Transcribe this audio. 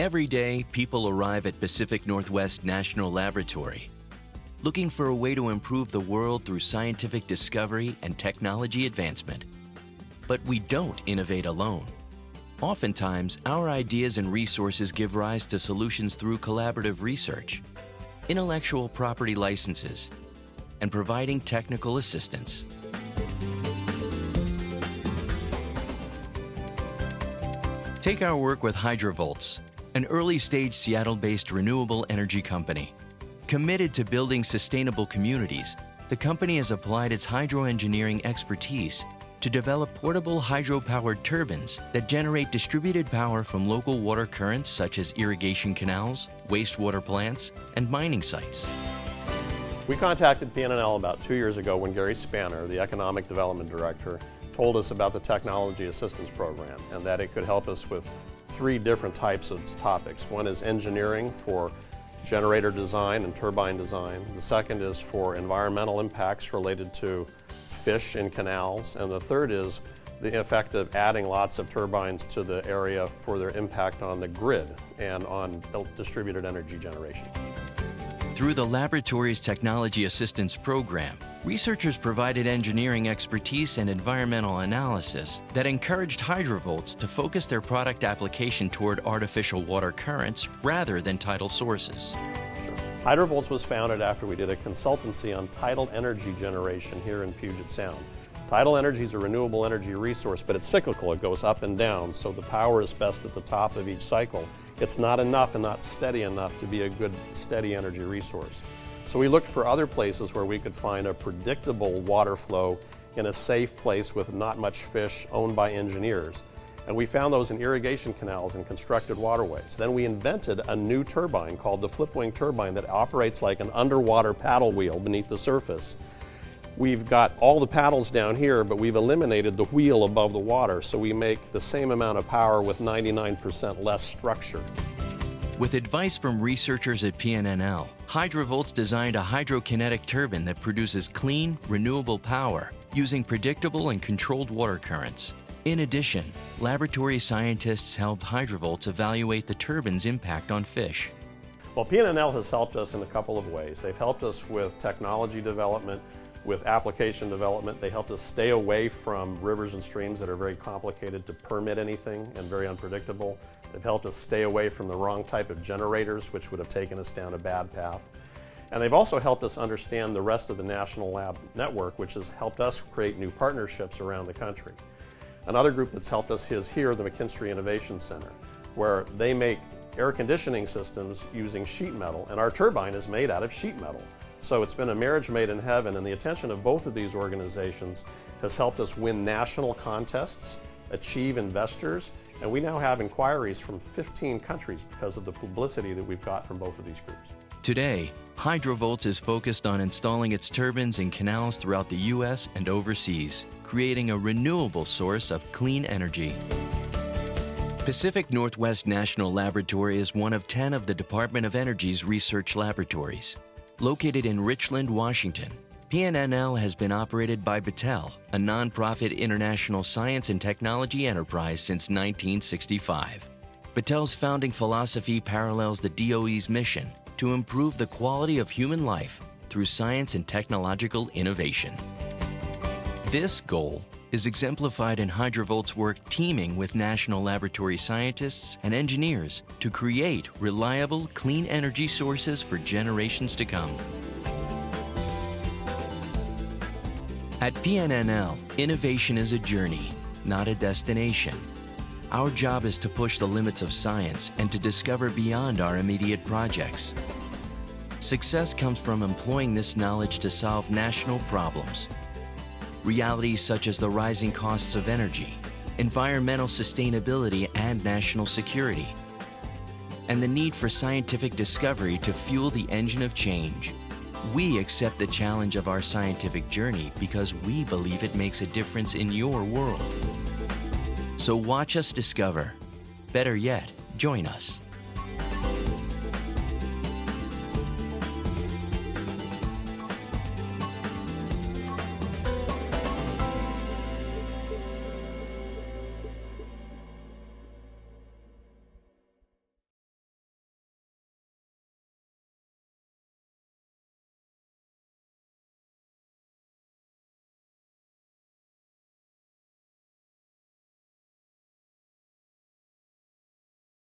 Every day, people arrive at Pacific Northwest National Laboratory looking for a way to improve the world through scientific discovery and technology advancement. But we don't innovate alone. Oftentimes, our ideas and resources give rise to solutions through collaborative research, intellectual property licenses, and providing technical assistance. Take our work with Hydrovolts, an early stage Seattle based renewable energy company. Committed to building sustainable communities, the company has applied its hydroengineering expertise to develop portable hydro-powered turbines that generate distributed power from local water currents such as irrigation canals, wastewater plants, and mining sites. We contacted PNNL about two years ago when Gary Spanner, the Economic Development Director, told us about the Technology Assistance Program and that it could help us with three different types of topics. One is engineering for generator design and turbine design. The second is for environmental impacts related to fish in canals. And the third is the effect of adding lots of turbines to the area for their impact on the grid and on distributed energy generation. Through the laboratory's Technology Assistance Program, researchers provided engineering expertise and environmental analysis that encouraged Hydrovolts to focus their product application toward artificial water currents rather than tidal sources. Hydrovolts was founded after we did a consultancy on tidal energy generation here in Puget Sound. Tidal energy is a renewable energy resource, but it's cyclical. It goes up and down, so the power is best at the top of each cycle. It's not enough and not steady enough to be a good, steady energy resource. So we looked for other places where we could find a predictable water flow in a safe place with not much fish owned by engineers. And we found those in irrigation canals and constructed waterways. Then we invented a new turbine called the flip wing turbine that operates like an underwater paddle wheel beneath the surface We've got all the paddles down here, but we've eliminated the wheel above the water, so we make the same amount of power with 99% less structure. With advice from researchers at PNNL, Hydrovolts designed a hydrokinetic turbine that produces clean, renewable power using predictable and controlled water currents. In addition, laboratory scientists helped Hydrovolts evaluate the turbine's impact on fish. Well, PNNL has helped us in a couple of ways. They've helped us with technology development, with application development. They helped us stay away from rivers and streams that are very complicated to permit anything and very unpredictable. They've helped us stay away from the wrong type of generators, which would have taken us down a bad path. And they've also helped us understand the rest of the National Lab Network, which has helped us create new partnerships around the country. Another group that's helped us is here, the McKinstry Innovation Center, where they make air conditioning systems using sheet metal, and our turbine is made out of sheet metal. So it's been a marriage made in heaven, and the attention of both of these organizations has helped us win national contests, achieve investors, and we now have inquiries from 15 countries because of the publicity that we've got from both of these groups. Today, Hydrovolts is focused on installing its turbines in canals throughout the U.S. and overseas, creating a renewable source of clean energy. Pacific Northwest National Laboratory is one of 10 of the Department of Energy's research laboratories. Located in Richland, Washington, PNNL has been operated by Battelle, a nonprofit international science and technology enterprise since 1965. Battelle's founding philosophy parallels the DOE's mission to improve the quality of human life through science and technological innovation. This goal is exemplified in Hydrovolt's work teaming with national laboratory scientists and engineers to create reliable, clean energy sources for generations to come. At PNNL, innovation is a journey, not a destination. Our job is to push the limits of science and to discover beyond our immediate projects. Success comes from employing this knowledge to solve national problems realities such as the rising costs of energy, environmental sustainability, and national security, and the need for scientific discovery to fuel the engine of change. We accept the challenge of our scientific journey because we believe it makes a difference in your world. So watch us discover. Better yet, join us.